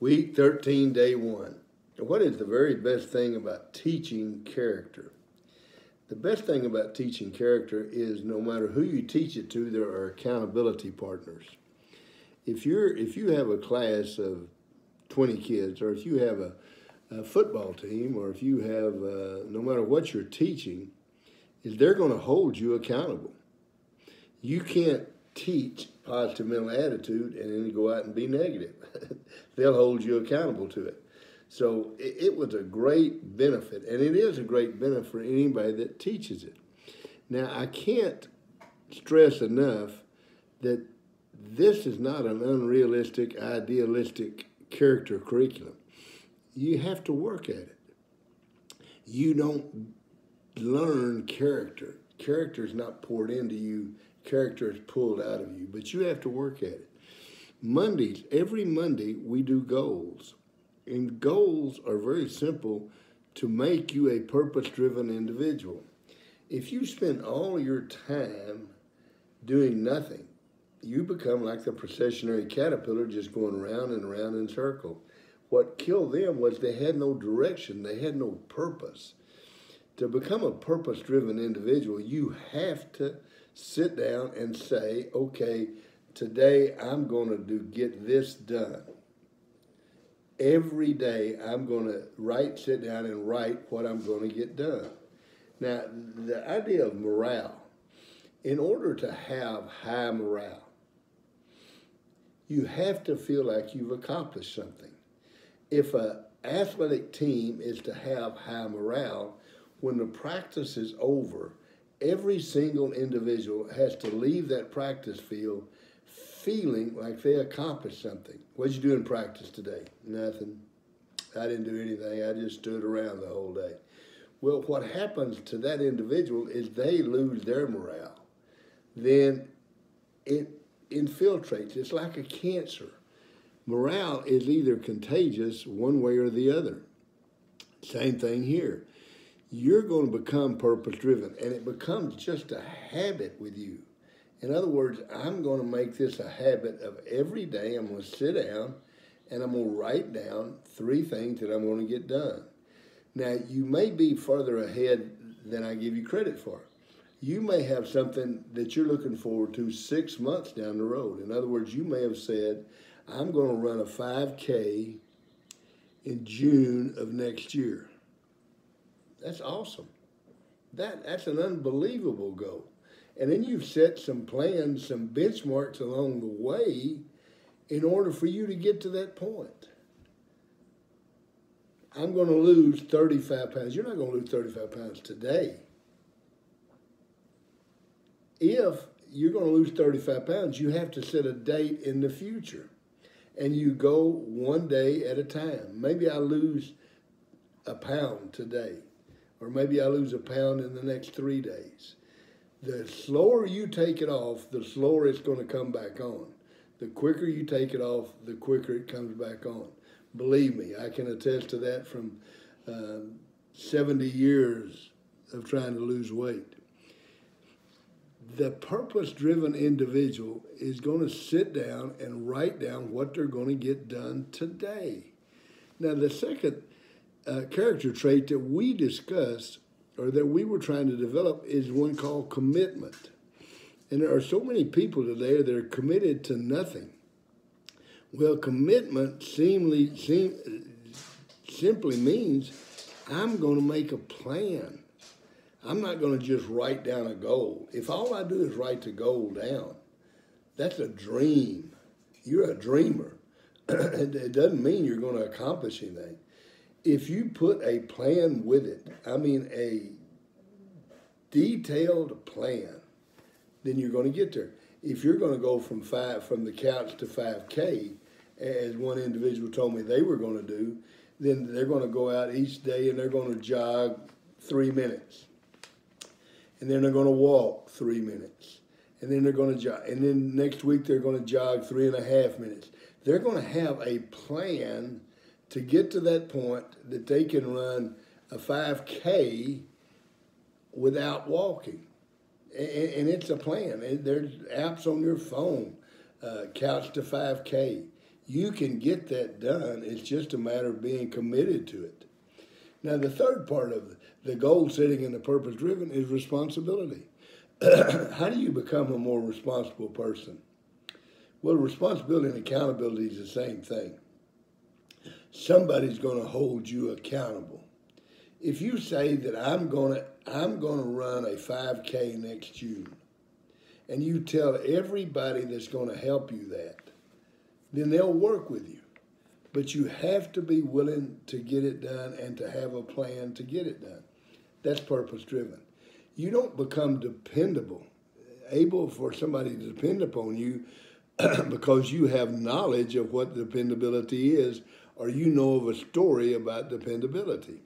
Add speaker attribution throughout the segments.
Speaker 1: Week 13, day one. What is the very best thing about teaching character? The best thing about teaching character is no matter who you teach it to, there are accountability partners. If you're if you have a class of 20 kids, or if you have a, a football team, or if you have uh, no matter what you're teaching, is they're going to hold you accountable. You can't teach positive mental attitude and then go out and be negative. They'll hold you accountable to it. So it, it, was a great benefit, and it is a great benefit for anybody that teaches it. Now, I can't stress enough that this is not an unrealistic, idealistic character curriculum. You have to work at it. You don't learn character. Character is not poured into you character is pulled out of you, but you have to work at it. Mondays, every Monday, we do goals. And goals are very simple to make you a purpose driven individual. If you spend all your time doing nothing, you become like the processionary caterpillar just going around and around in circle. What killed them was they had no direction, they had no purpose. To become a purpose driven individual, you have to sit down and say, okay, today I'm going to do get this done. Every day I'm going to write, sit down and write what I'm going to get done. Now, the idea of morale, in order to have high morale, you have to feel like you've accomplished something. If an athletic team is to have high morale, when the practice is over, every single individual has to leave that practice field feeling like they accomplished something. What'd you do in practice today? Nothing. I didn't do anything. I just stood around the whole day. Well, what happens to that individual is they lose their morale. Then it infiltrates. It's like a cancer. Morale is either contagious one way or the other. Same thing here you're going to become purpose driven and it becomes just a habit with you. In other words, I'm going to make this a habit of every day I'm going to sit down and I'm going to write down three things that I'm going to get done. Now, you may be further ahead than I give you credit for. You may have something that you're looking forward to six months down the road. In other words, you may have said, I'm going to run a 5K in June of next year. That's awesome. That that's an unbelievable goal. And then you've set some plans, some benchmarks along the way in order for you to get to that point. I'm going to lose 35 pounds. You're not going to lose 35 pounds today. If you're going to lose 35 pounds, you have to set a date in the future. And you go one day at a time. Maybe I lose a pound today or maybe I lose a pound in the next three days. The slower you take it off, the slower it's going to come back on. The quicker you take it off, the quicker it comes back on. Believe me, I can attest to that from uh, 70 years of trying to lose weight. The purpose driven individual is going to sit down and write down what they're going to get done today. Now, the second uh, character trait that we discussed or that we were trying to develop is one called commitment. And there are so many people today that are committed to nothing. Well, commitment seemly, seem, simply means I'm going to make a plan. I'm not going to just write down a goal. If all I do is write the goal down, that's a dream. You're a dreamer. it doesn't mean you're going to accomplish anything if you put a plan with it, I mean a detailed plan, then you're going to get there. If you're going to go from five from the couch to 5K, as one individual told me they were going to do, then they're going to go out each day and they're going to jog three minutes, and then they're going to walk three minutes, and then they're going to jog, and then next week they're going to jog three and a half minutes. They're going to have a plan to get to that point that they can run a 5K without walking. And, it's a plan. There's apps on your phone, uh, Couch to 5K. You can get that done. It's just a matter of being committed to it. Now, the third part of the goal setting and the purpose driven is responsibility. How do you become a more responsible person? Well, responsibility and accountability is the same thing. Somebody's going to hold you accountable. If you say that I'm going to I'm going to run a 5K next June, and you tell everybody that's going to help you that, then they'll work with you. But you have to be willing to get it done and to have a plan to get it done. That's purpose driven. You don't become dependable, able for somebody to depend upon you because you have knowledge of what dependability is or you know of a story about dependability.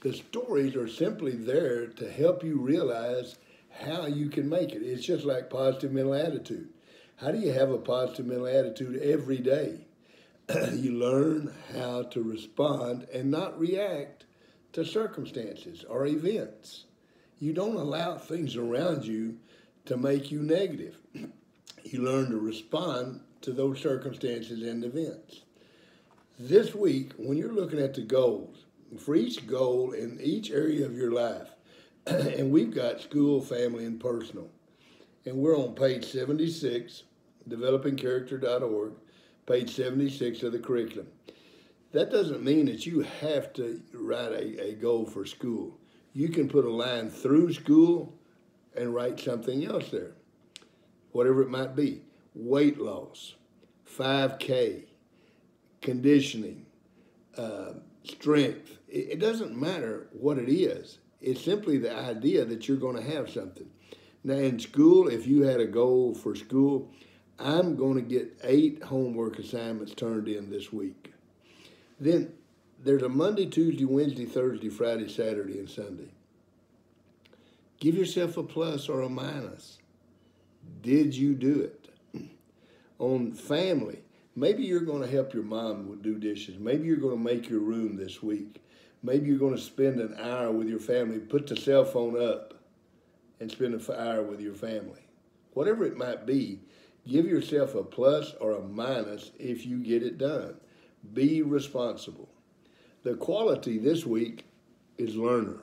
Speaker 1: The stories are simply there to help you realize how you can make it. It's just like positive mental attitude. How do you have a positive mental attitude every day? you learn how to respond and not react to circumstances or events. You don't allow things around you to make you negative. You learn to respond to those circumstances and events. This week, when you're looking at the goals, for each goal in each area of your life, and we've got school, family, and personal, and we're on page 76, developingcharacter.org, page 76 of the curriculum. That doesn't mean that you have to write a, a goal for school. You can put a line through school and write something else there, whatever it might be. Weight loss, 5K, conditioning, uh, strength. It, it doesn't matter what it is. It's simply the idea that you're going to have something. Now, in school, if you had a goal for school, I'm going to get eight homework assignments turned in this week. Then there's a Monday, Tuesday, Wednesday, Thursday, Friday, Saturday, and Sunday. Give yourself a plus or a minus. Did you do it? On family, maybe you're going to help your mom do dishes. Maybe you're going to make your room this week. Maybe you're going to spend an hour with your family. Put the cell phone up and spend an hour with your family. Whatever it might be, Give yourself a plus or a minus if you get it done. Be responsible. The quality this week is learner,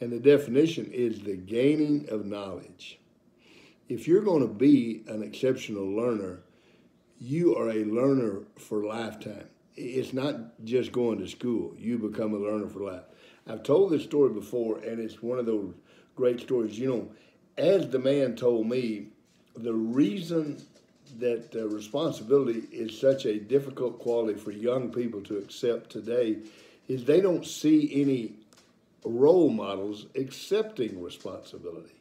Speaker 1: and the definition is the gaining of knowledge. If you're going to be an exceptional learner, you are a learner for lifetime. It's not just going to school, you become a learner for life. I've told this story before, and it's one of those great stories. You know, as the man told me, the reason that uh, responsibility is such a difficult quality for young people to accept today is they don't see any role models accepting responsibility.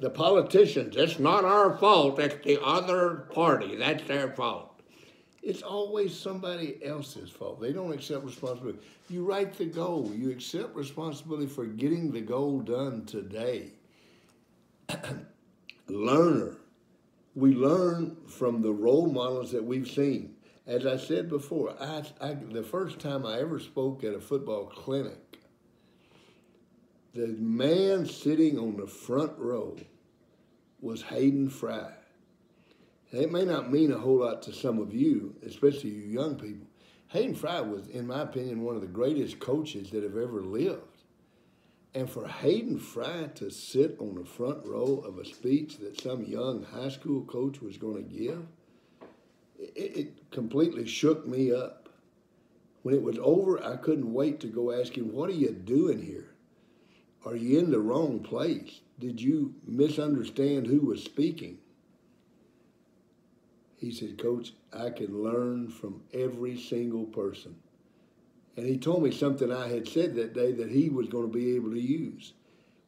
Speaker 1: The politicians, it's not our fault, it's the other party, that's their fault. It's always somebody else's fault. They don't accept responsibility. You write the goal, you accept responsibility for getting the goal done today. Learner we learn from the role models that we've seen. As I said before, I, I, the first time I ever spoke at a football clinic, the man sitting on the front row was Hayden Fry. It may not mean a whole lot to some of you, especially you young people. Hayden Fry was, in my opinion, one of the greatest coaches that have ever lived. And for Hayden Fry to sit on the front row of a speech that some young high school coach was going to give, it, it, completely shook me up. When it was over, I couldn't wait to go ask him, What are you doing here? Are you in the wrong place? Did you misunderstand who was speaking? He said, Coach, I can learn from every single person. And he told me something I had said that day that he was going to be able to use,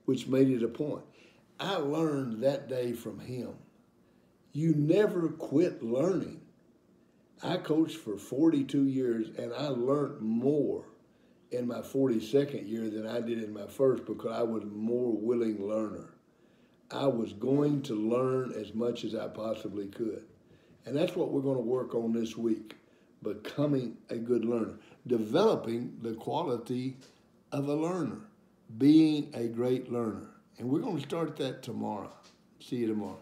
Speaker 1: which made it a point. I learned that day from him. You never quit learning. I coached for 42 years and I learned more in my 42nd year than I did in my first because I was a more willing learner. I was going to learn as much as I possibly could. And that's what we're going to work on this week becoming a good learner, developing the quality of a learner, being a great learner. And we're going to start that tomorrow. See you tomorrow.